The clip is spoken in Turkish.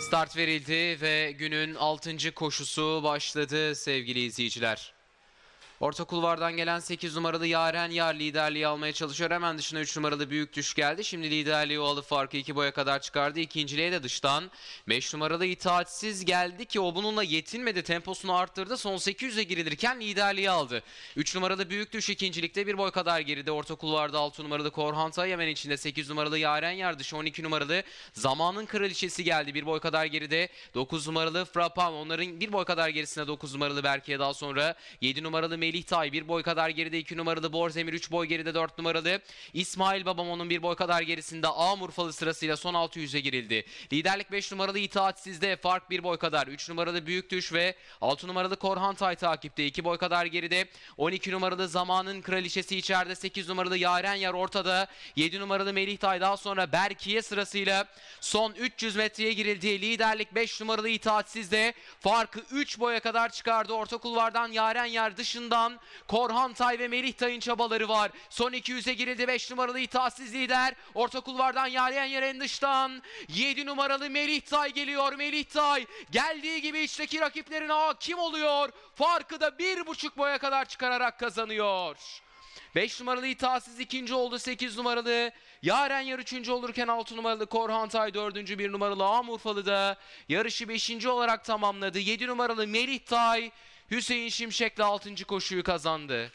Start verildi ve günün 6. koşusu başladı sevgili izleyiciler. Orta kulvardan gelen 8 numaralı Yaren Yar liderliği almaya çalışıyor. Hemen dışına 3 numaralı Büyük Düş geldi. Şimdi liderliği o alıp farkı 2 boya kadar çıkardı. İkinciliğe de dıştan 5 numaralı İtaatsiz geldi ki o bununla yetinmedi. Temposunu arttırdı. Son 800'e girilirken liderliği aldı. 3 numaralı Büyük Düş ikincilikte bir boy kadar geride. Orta kulvarda 6 numaralı Korhan Tay içinde 8 numaralı Yaren Yar dışı 12 numaralı Zamanın Kraliçesi geldi. Bir boy kadar geride. 9 numaralı Frapan onların bir boy kadar gerisinde 9 numaralı Berke'ye daha sonra 7 numaralı Melih Tay bir boy kadar geride 2 numaralı Borzemir 3 boy geride 4 numaralı İsmail Babam onun bir boy kadar gerisinde A Urfalı sırasıyla son 600'e girildi. Liderlik 5 numaralı İtaatsiz'de fark 1 boy kadar 3 numaralı Büyük Düş ve 6 numaralı Korhan Tay takipte 2 boy kadar geride 12 numaralı Zamanın Kraliçesi içeride 8 numaralı Yaren Yar ortada 7 numaralı Melih Tay daha sonra Berkiye sırasıyla son 300 metreye girildi. Liderlik 5 numaralı İtaatsiz'de farkı 3 boya kadar çıkardı. Orta kulvardan Yaren Yar dışından Korhan Tay ve Melih Tay'ın çabaları var. Son 200'e girildi 5 numaralı İtaatsiz lider. Orta kulvardan Yaren Yar en dıştan 7 numaralı Melih Tay geliyor. Melih Tay geldiği gibi içteki rakiplerine hakim oluyor. Farkı da 1,5 boya kadar çıkararak kazanıyor. 5 numaralı İtaatsiz ikinci oldu. 8 numaralı Yaren Yar üçüncü olurken 6 numaralı Korhan Tay dördüncü. 1 numaralı Amurfalı da yarışı 5. olarak tamamladı. 7 numaralı Melih Tay Hüseyin Şimşek'le 6. koşuyu kazandı.